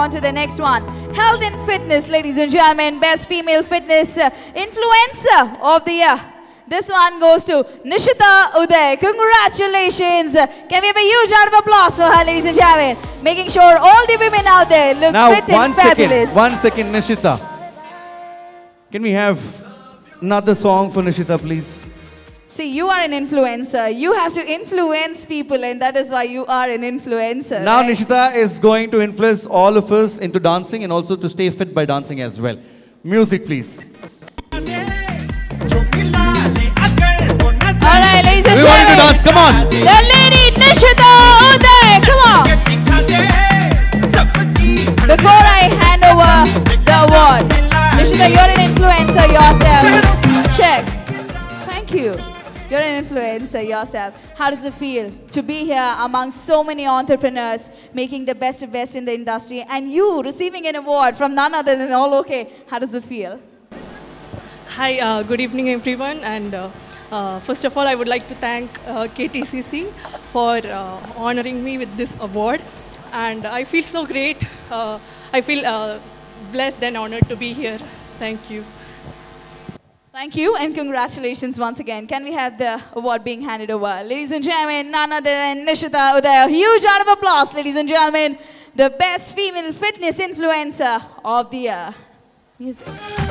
on to the next one. Health and fitness, ladies and gentlemen. Best female fitness uh, influencer of the year. This one goes to Nishita Uday. Congratulations. Can we have a huge round of applause for her, ladies and gentlemen? Making sure all the women out there look Now, fit one and second, fabulous. one second, Nishita. Can we have another song for Nishita, please? See, you are an influencer. You have to influence people, and that is why you are an influencer. Now, right? Nishita is going to influence all of us into dancing and also to stay fit by dancing as well. Music, please. All right, ladies and We want to dance, come on. The lady Nishita Uday. Come on. Before I hand over the award, Nishita, you're an influencer yourself. Check. Thank you. You're an influencer yourself. How does it feel to be here among so many entrepreneurs making the best of best in the industry and you receiving an award from none other than All Okay? How does it feel? Hi, uh, good evening, everyone. And uh, uh, first of all, I would like to thank uh, KTCC for uh, honoring me with this award. And I feel so great. Uh, I feel blessed and honored to be here. Thank you. Thank you and congratulations once again. Can we have the award being handed over? Ladies and gentlemen, other than Nishita Uday. A huge round of applause, ladies and gentlemen. The best female fitness influencer of the year. Music.